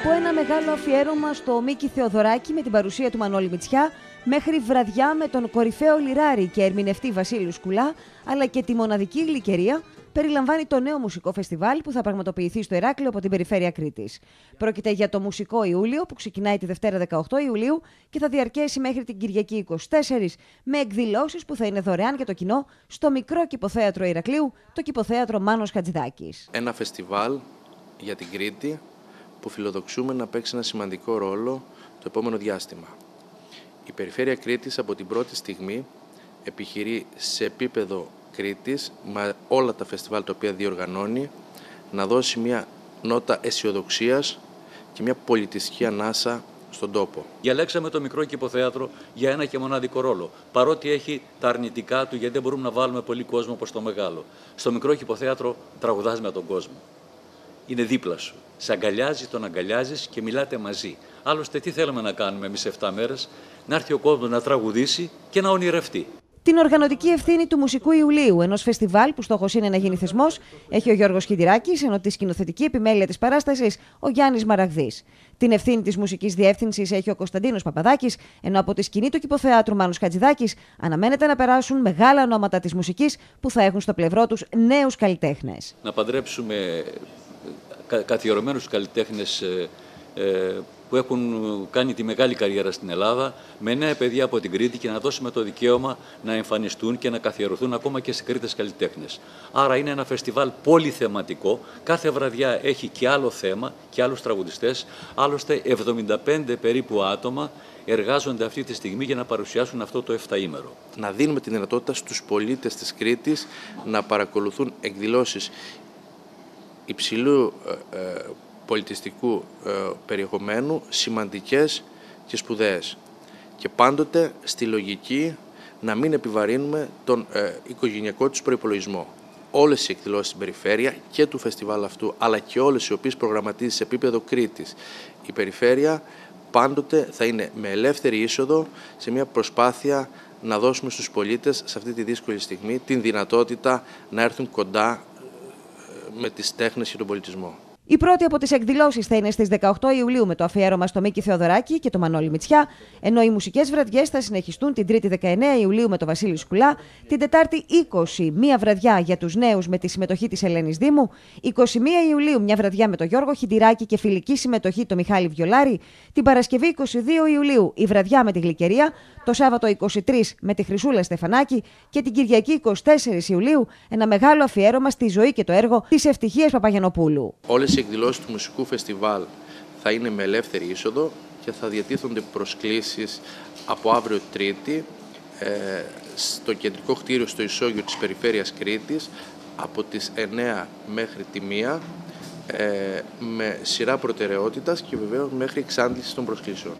Από ένα μεγάλο αφιέρωμα στο Μίκη Θεοδωράκη με την παρουσία του Μανώλη Μητσιά, μέχρι βραδιά με τον κορυφαίο λιράρι και ερμηνευτή Βασίλειο Σκουλά, αλλά και τη μοναδική γλυκερία, περιλαμβάνει το νέο μουσικό φεστιβάλ που θα πραγματοποιηθεί στο Ηράκλειο από την περιφέρεια Κρήτης. Πρόκειται για το Μουσικό Ιούλιο που ξεκινάει τη Δευτέρα 18 Ιουλίου και θα διαρκέσει μέχρι την Κυριακή 24 με εκδηλώσεις που θα είναι δωρεάν για το κοινό στο μικρό κηποθέατρο Ηρακλείου, το κηποθέατρο Μάνος Χατζηδάκης. Ένα φεστιβάλ για την Κρήτη που φιλοδοξούμε να παίξει ένα σημαντικό ρόλο το επόμενο διάστημα. Η Περιφέρεια Κρήτης από την πρώτη στιγμή επιχειρεί σε επίπεδο Κρήτης με όλα τα φεστιβάλ τα οποία διοργανώνει να δώσει μια νότα αισιοδοξίας και μια πολιτιστική ανάσα στον τόπο. Διαλέξαμε το μικρό κυποθέατρο για ένα και μοναδικό ρόλο. Παρότι έχει τα αρνητικά του, γιατί δεν μπορούμε να βάλουμε πολύ κόσμο όπως το μεγάλο. Στο μικρό κυποθέατρο τραγουδάς με τον κόσμο. Είναι δίπλα σου. Σε αγκαλιάζει, τον αγκαλιάζεις και μιλάτε μαζί. Άλλωστε, τι θέλουμε να κάνουμε εμείς 7 μέρες, να έρθει ο κόσμος να τραγουδήσει και να ονειρευτεί. Την οργανωτική ευθύνη του Μουσικού Ιουλίου, ενός φεστιβάλ που στόχος είναι να γίνει θεσμός, έχει ο Γιώργος Χιντηράκη, ενώ τη σκηνοθετική επιμέλεια της παράστασης ο Γιάννης Μαραγδής. Την ευθύνη της μουσικής διεύθυνσης έχει ο Κωνσταντίνος Παπαδάκης, ενώ από τη σκηνή του κυποθεάτρου Μάνους Χατζηδάκης αναμένεται να περάσουν μεγάλα ονόματα της μουσικής που θα έχουν στο πλευρό τους νέους καλλιτέχνες. Να παντρέψουμε καθιερωμένους καλλιτέχνες ε, που έχουν κάνει τη μεγάλη καριέρα στην Ελλάδα με νέα παιδιά από την Κρήτη και να δώσουμε το δικαίωμα να εμφανιστούν και να καθιερωθούν ακόμα και σε Κρήτες καλλιτέχνες. Άρα είναι ένα φεστιβάλ πολυθεματικό. Κάθε βραδιά έχει και άλλο θέμα και άλλους τραγουδιστές. Άλλωστε 75 περίπου άτομα εργάζονται αυτή τη στιγμή για να παρουσιάσουν αυτό το 7 ήμερο. Να δίνουμε τη δυνατότητα στους πολίτες της Κρήτης να παρακολουθούν εκδηλώσεις υψηλού ε, ε, πολιτιστικού ε, περιεχομένου σημαντικές και σπουδαίες. Και πάντοτε στη λογική να μην επιβαρύνουμε τον ε, οικογενειακό τους προϋπολογισμό. Όλες οι εκδηλώσεις στην περιφέρεια και του φεστιβάλ αυτού, αλλά και όλες οι οποίες προγραμματίζει σε επίπεδο Κρήτης, η περιφέρεια πάντοτε θα είναι με ελεύθερη είσοδο σε μια προσπάθεια να δώσουμε στους πολίτες σε αυτή τη δύσκολη στιγμή την δυνατότητα να έρθουν κοντά ε, με τις τέχνες και τον πολιτισμό. Η πρώτη από τις εκδηλώσεις θα είναι στις 18 Ιουλίου με το αφιέρωμα στο Μίκη Θεοδωράκη και το Μανώλη Μητσιά, ενώ οι μουσικές βραδιές θα συνεχιστούν την 3η 19 Ιουλίου με το Βασίλη Σκουλά, την Τετάρτη 20 μία βραδιά για τους νέους με τη συμμετοχή της Ελένης Δήμου, 21 Ιουλίου μια βραδιά με το Γιώργο Χιντηράκη και φιλική συμμετοχή το Μιχάλη Βιολάρη, την Παρασκευή 22 Ιουλίου η βραδιά με τη Γλυκερία, το Σάββατο 23 με τη Χρυσούλα Στεφανάκη και την Κυριακή 24 Ιουλίου ένα μεγάλο αφιέρωμα στη ζωή και το έργο της Ευτυχίας Παπαγιανοπούλου. Όλες οι εκδηλώσεις του μουσικού φεστιβάλ θα είναι με ελεύθερη είσοδο και θα διατίθονται προσκλήσεις από αύριο Τρίτη ε, στο κεντρικό κτίριο στο ισόγειο της περιφέρειας Κρήτης από τις 9 μέχρι τη 1 ε, με σειρά προτεραιότητας και βεβαίως μέχρι εξάντληση των προσκλήσεων.